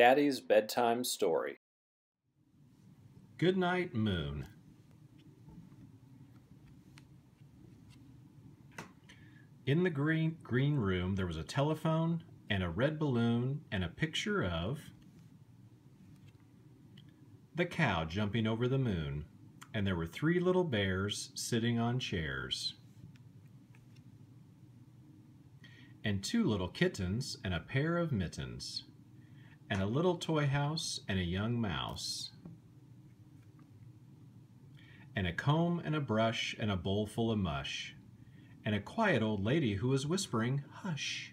Daddy's Bedtime Story. Good night, Moon. In the green, green room, there was a telephone and a red balloon and a picture of the cow jumping over the moon. And there were three little bears sitting on chairs. And two little kittens and a pair of mittens. And a little toy house and a young mouse. And a comb and a brush and a bowl full of mush and a quiet old lady who was whispering, Hush.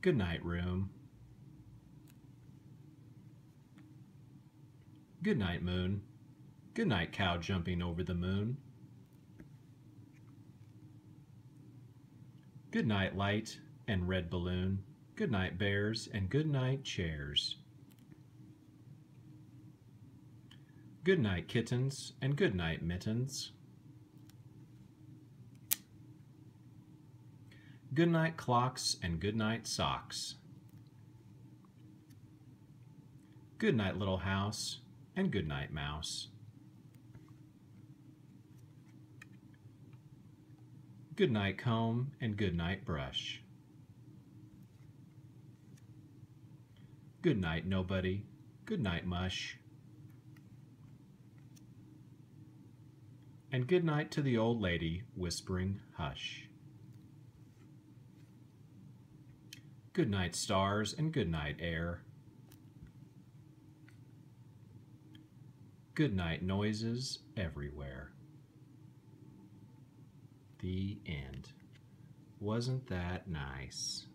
Good night, room. Good night, moon. Good night, cow jumping over the moon. Good night, light and red balloon. Good night, bears, and good night, chairs. Good night, kittens, and good night, mittens. Good night clocks and good night socks. Good night little house and good night mouse. Good night comb and good night brush. Good night nobody, good night mush. And good night to the old lady whispering hush. Good night, stars, and good night, air. Good night, noises everywhere. The end. Wasn't that nice?